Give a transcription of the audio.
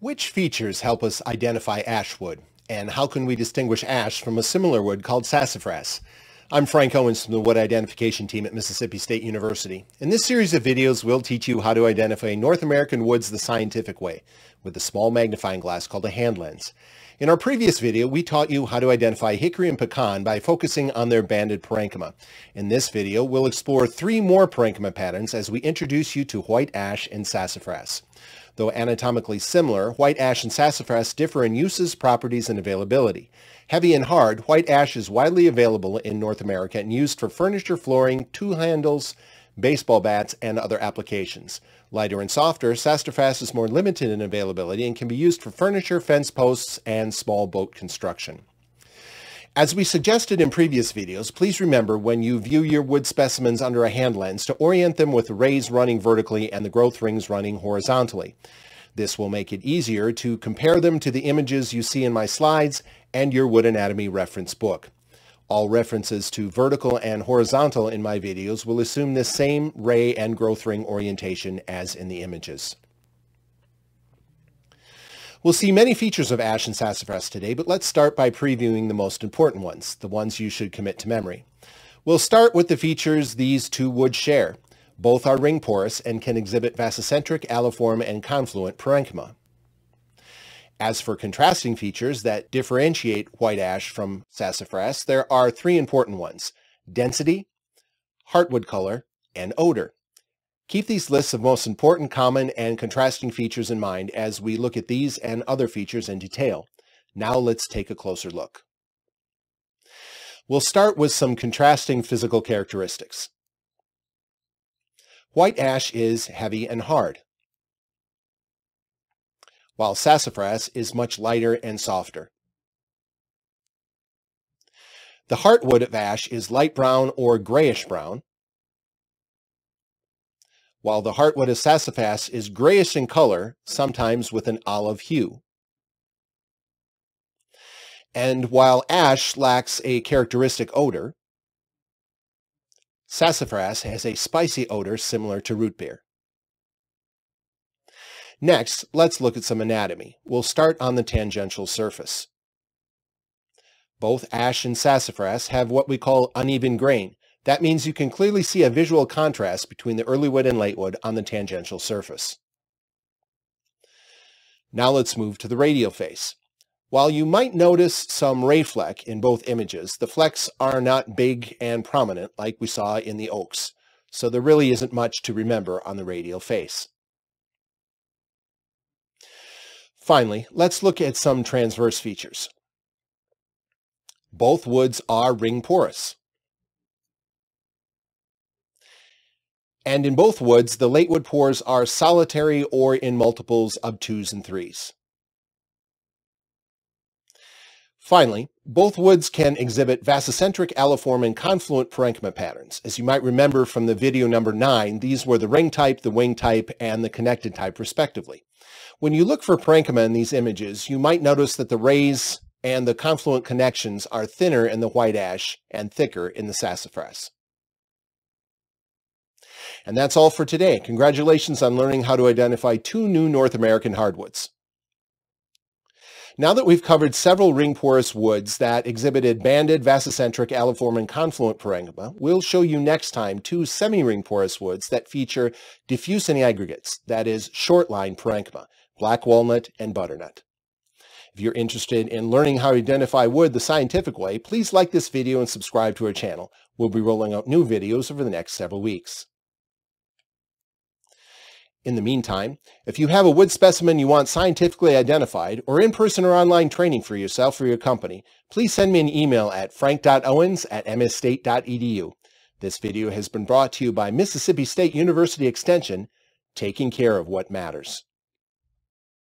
Which features help us identify ash wood? And how can we distinguish ash from a similar wood called sassafras? I'm Frank Owens from the Wood Identification Team at Mississippi State University. In this series of videos, we'll teach you how to identify North American woods the scientific way, with a small magnifying glass called a hand lens. In our previous video, we taught you how to identify hickory and pecan by focusing on their banded parenchyma. In this video, we'll explore three more parenchyma patterns as we introduce you to white ash and sassafras. Though anatomically similar, white ash and sassafras differ in uses, properties, and availability. Heavy and hard, white ash is widely available in North America and used for furniture, flooring, tool handles, baseball bats, and other applications. Lighter and softer, sassafras is more limited in availability and can be used for furniture, fence posts, and small boat construction. As we suggested in previous videos, please remember when you view your wood specimens under a hand lens to orient them with rays running vertically and the growth rings running horizontally. This will make it easier to compare them to the images you see in my slides and your wood anatomy reference book. All references to vertical and horizontal in my videos will assume the same ray and growth ring orientation as in the images. We'll see many features of ash and sassafras today, but let's start by previewing the most important ones, the ones you should commit to memory. We'll start with the features these two would share. Both are ring porous and can exhibit vasicentric, aliform, and confluent parenchyma. As for contrasting features that differentiate white ash from sassafras, there are three important ones, density, heartwood color, and odor. Keep these lists of most important common and contrasting features in mind as we look at these and other features in detail. Now let's take a closer look. We'll start with some contrasting physical characteristics. White ash is heavy and hard, while sassafras is much lighter and softer. The heartwood of ash is light brown or grayish brown, while the heartwood of sassafras is grayish in color, sometimes with an olive hue. And while ash lacks a characteristic odor, sassafras has a spicy odor similar to root beer. Next, let's look at some anatomy. We'll start on the tangential surface. Both ash and sassafras have what we call uneven grain, that means you can clearly see a visual contrast between the early wood and late wood on the tangential surface. Now let's move to the radial face. While you might notice some ray fleck in both images, the flecks are not big and prominent like we saw in the oaks, so there really isn't much to remember on the radial face. Finally, let's look at some transverse features. Both woods are ring porous. And in both woods, the late wood pores are solitary or in multiples of twos and threes. Finally, both woods can exhibit vasicentric, aliform, and confluent parenchyma patterns. As you might remember from the video number 9, these were the ring type, the wing type, and the connected type respectively. When you look for parenchyma in these images, you might notice that the rays and the confluent connections are thinner in the white ash and thicker in the sassafras. And that's all for today. Congratulations on learning how to identify two new North American hardwoods. Now that we've covered several ring porous woods that exhibited banded, vasicentric, aliform, and confluent parenchyma, we'll show you next time two semi-ring porous woods that feature diffuse aggregates, that is, short line parenchyma, black walnut and butternut. If you're interested in learning how to identify wood the scientific way, please like this video and subscribe to our channel. We'll be rolling out new videos over the next several weeks. In the meantime, if you have a wood specimen you want scientifically identified or in-person or online training for yourself or your company, please send me an email at frank.owens at msstate.edu. This video has been brought to you by Mississippi State University Extension, taking care of what matters.